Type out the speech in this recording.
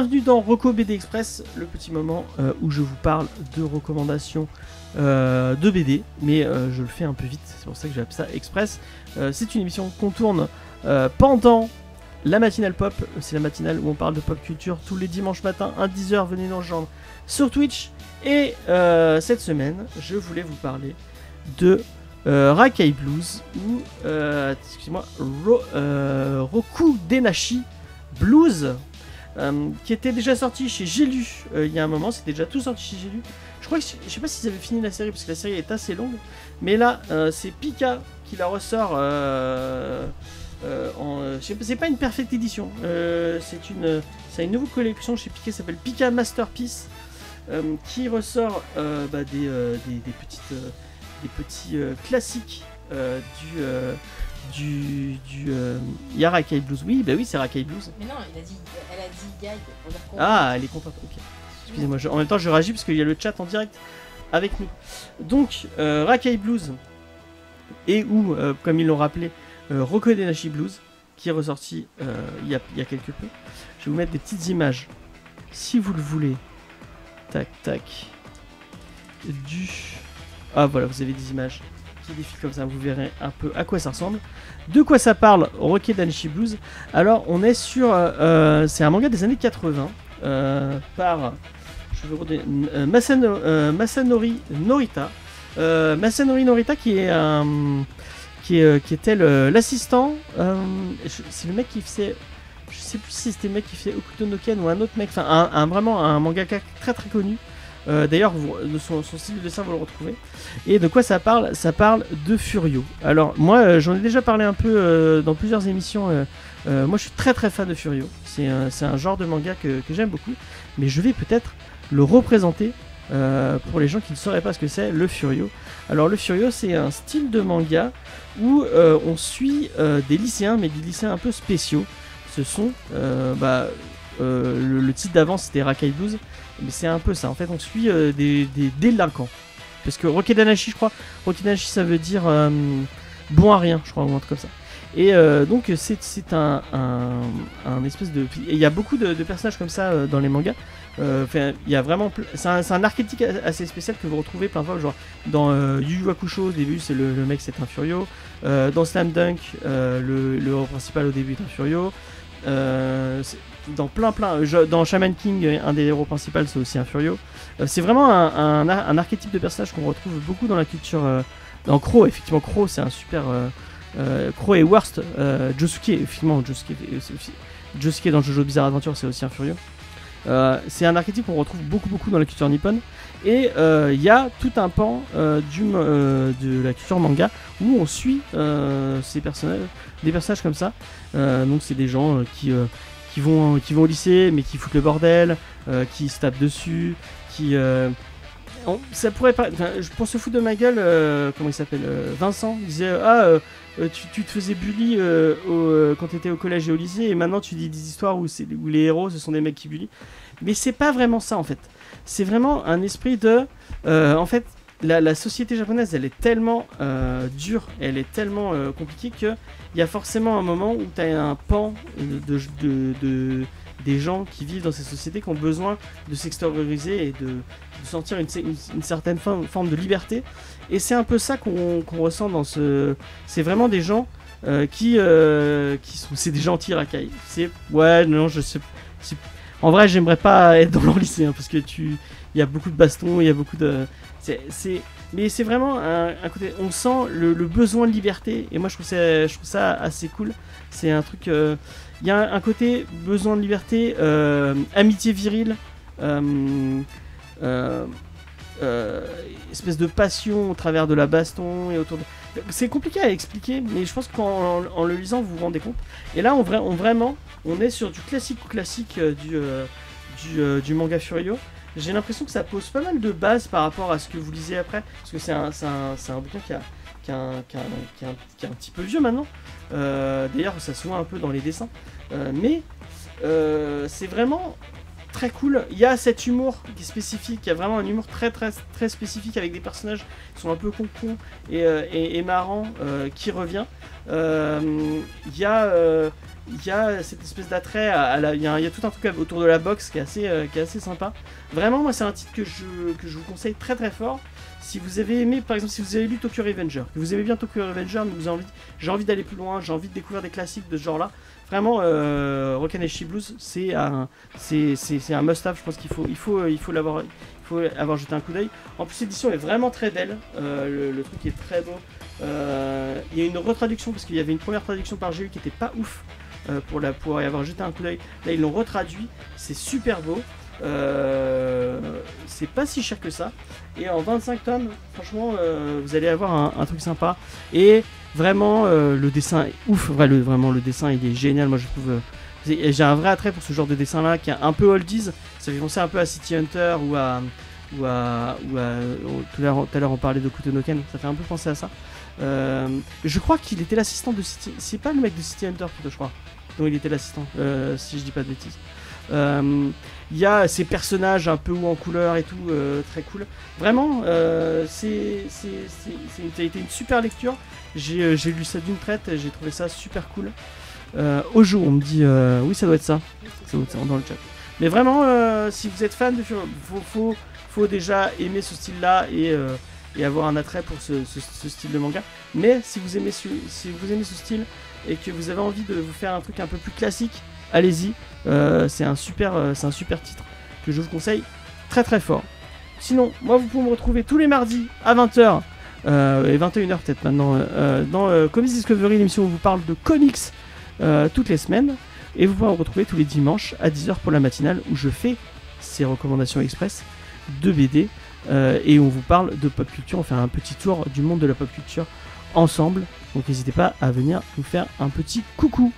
bienvenue dans Roco BD Express, le petit moment euh, où je vous parle de recommandations euh, de BD, mais euh, je le fais un peu vite, c'est pour ça que j'appelle ça Express. C'est une émission qu'on tourne pendant la matinale pop, c'est la matinale où on parle de pop culture tous les dimanches matins à 10h, venez nous rejoindre sur Twitch. Et cette semaine, je voulais vous parler de euh, Rakai Blues ou, excusez-moi, Ro- Roku Denashi Blues, euh, qui était déjà sorti chez J'ai euh, il y a un moment, c'était déjà tout sorti chez J'ai. Je crois que je sais pas s'ils avaient fini la série parce que la série est assez longue, mais là euh, c'est Pika qui la ressort. En, c'est pas une perfect édition, c'est une, une nouvelle collection chez Pika qui s'appelle Pika Masterpiece, qui ressort bah, des, des, des petites, des petits classiques du, du, du euh, il y a Rakai Blues. Oui, bah oui, c'est Rakai Blues. Mais non, il a dit, elle a dit guide pour dire qu'on- Ah, elle est contente. Ok. Excusez-moi. je- en même temps, je réagis parce qu'il y a le chat en direct avec nous. Donc, euh, Rakai Blues et ou, euh, comme ils l'ont rappelé, euh, Roko Denashi Blues, qui est ressorti euh, il, y a, il y a quelque peu. Je vais vous mettre des petites images, si vous le voulez. Tac, tac. Du. Ah, voilà, vous avez des images qui défilent comme ça. Vous verrez un peu à quoi ça ressemble. De quoi ça parle, Roko Denashi Blues Alors, on est sur. euh, euh, c'est un manga des années 80 euh, par. Je Masanori Norita. Masanori Norita qui est. Qui, est, qui était l'assistant. c'est le mec qui faisait. Je sais plus si c'était le mec qui fait Okuto no Ken ou un autre mec. Enfin, un- vraiment un mangaka très très connu. Euh, D'ailleurs, de son, son style de dessin, vous le retrouvez. Et de quoi ça parle? Ça parle de Furio. Alors, moi, euh, j'en ai déjà parlé un peu euh, dans plusieurs émissions. euh, euh, moi, je suis très très fan de Furio. C'est un, genre de manga que, que j'aime beaucoup. Mais je vais peut-être le représenter euh, pour les gens qui ne sauraient pas ce que c'est, le Furio. Alors, le Furio, c'est un style de manga où euh, on suit euh, des lycéens, mais des lycéens un peu spéciaux. Ce sont. euh, bah, euh, le, le titre d'avant, c'était Rakai Blues. Mais c'est un peu ça. En fait, on suit euh, des, des délinquants. Parce que Rokedanashi, je crois, ça veut dire euh, bon à rien, je crois, ou un truc comme ça. Et euh, donc c'est un, espèce de... Il y a beaucoup de, personnages comme ça euh, dans les mangas. Euh, il y a vraiment... C'est un, archétype assez spécial que vous retrouvez plein de fois. Genre dans euh, Yu Yu au début, c'est le, mec, c'est un Furio. Euh, dans Slam Dunk, euh, le, le héros principal au début est un Furio. Euh, dans plein plein... je- Dans Shaman King, euh, un des héros principaux, c'est aussi un Furio. Euh, c'est vraiment un, un, ar- un archétype de personnage qu'on retrouve beaucoup dans la culture... euh, dans Crow, effectivement, Crow, c'est un super... euh, euh, Crow et Worst, euh, Josuke, effectivement, Josuke, euh, Josuke dans Jojo Bizarre Adventure, c'est aussi un furieux. Euh, c'est un archétype qu'on retrouve beaucoup, beaucoup dans la culture nippone. Et euh, il y a tout un pan euh, de la culture manga où on suit ces personnages, des personnages comme ça. Donc c'est des gens qui, vont, qui vont au lycée mais qui foutent le bordel, qui se tapent dessus, qui... on- ça pourrait pas... pour se foutre de ma gueule, euh, comment il s'appelle euh, Vincent disait Ah, euh, tu, te faisais bully au- quand tu étais au collège et au lycée, et maintenant tu dis des histoires où, où les héros ce sont des mecs qui bully. Mais c'est pas vraiment ça en fait. C'est vraiment un esprit de. en fait, la, société japonaise elle est tellement dure, elle est tellement compliquée qu'il y a forcément un moment où tu as un pan de, de- de- des gens qui vivent dans ces sociétés qui ont besoin de s'extérioriser et de, sentir une, certaine forme, de liberté. Et c'est un peu ça qu'on ressent dans ce. C'est vraiment des gens euh, qui, euh, qui sont. C'est des gentils racailles. C'est. Ouais, non, je sais. En vrai, j'aimerais pas être dans leur lycée hein, parce que tu. Il y a beaucoup de bastons, il y a beaucoup de. C'est. Mais c'est vraiment un, côté. On sent le, le besoin de liberté et moi je trouve ça, je trouve ça assez cool. C'est un truc. euh, Il y a un, côté besoin de liberté, euh, amitié virile. euh, euh, espèce de passion au travers de la baston et autour de... C'est compliqué à expliquer, mais je pense qu'en en le lisant, vous vous rendez compte. Et là, on, vra- on vraiment, on est sur du classique classique du, du, manga Furio. J'ai l'impression que ça pose pas mal de bases par rapport à ce que vous lisez après, parce que c'est un, un, un bouquin qui, a, qui, est un petit peu vieux maintenant. Euh, D'ailleurs, ça se voit un peu dans les dessins. Euh, mais euh, c'est vraiment très cool. Il y a cet humour qui est spécifique, il y a vraiment un humour très très très spécifique avec des personnages qui sont un peu con et, marrants qui revient. Il y a cette espèce d'attrait, il y, a tout un truc autour de la boxe qui est assez, qui est assez sympa. Vraiment, moi, c'est un titre que je, que je vous conseille très très fort. Si vous avez aimé, par exemple, si vous avez lu Tokyo Revenger, que vous aimez bien Tokyo Revenger, mais vous avez envie, j'ai envie d'aller plus loin, j'ai envie de découvrir des classiques de ce genre-là, vraiment, euh, Blues, c'est un, c'est, un must-have. Je pense qu'il faut, il faut, il faut l'avoir, faut avoir jeté un coup d'œil. En plus, l'édition est vraiment très belle. euh, le, truc est très beau. Euh, il y a une retraduction parce qu'il y avait une première traduction par GU qui était pas ouf euh, pour, la, pour y avoir jeté un coup d'œil. Là, ils l'ont retraduit. C'est super beau. Euh, c'est pas si cher que ça. Et en 25 tomes, franchement, euh, vous allez avoir un, truc sympa. Et vraiment, euh, le dessin est ouf. Vraiment, le dessin, il est génial. Moi, je trouve. j'ai un vrai attrait pour ce genre de dessin là qui est un peu oldies. Ça fait penser un peu à City Hunter ou à. Ou à. Ou à tout à l'heure- on parlait de Kutonoken. Ça fait un peu penser à ça. Je crois qu'il était l'assistant de City. C'est pas le mec de City Hunter, plutôt, je crois. dont il était l'assistant, si je dis pas de bêtises. Euh, Il y a ces personnages un peu en couleur et tout, euh, très cool. Vraiment, euh, ça a été une super lecture. J'ai euh, lu ça d'une traite, j'ai trouvé ça super cool. Euh, Ojo, on me dit, euh, oui, ça doit être ça. Ça doit être ça, dans le chat. Mais vraiment, euh, si vous êtes fan de Fur- faut, faut, déjà aimer ce style-là et, euh, et avoir un attrait pour ce, style de manga. Mais si vous aimez si vous aimez ce style et que vous avez envie de vous faire un truc un peu plus classique, allez-y. Euh, c'est un super, euh, un super titre que je vous conseille très très fort. Sinon, moi vous pouvez me retrouver tous les mardis à 20h euh, et 21h peut-être maintenant dans Comics Discovery, l'émission où on vous parle de comics toutes les semaines. Et vous pouvez me retrouver tous les dimanches à 10h pour la matinale où je fais ces recommandations express de BD et on vous parle de pop culture. On fait un petit tour du monde de la pop culture ensemble. Donc n'hésitez pas à venir nous faire un petit coucou.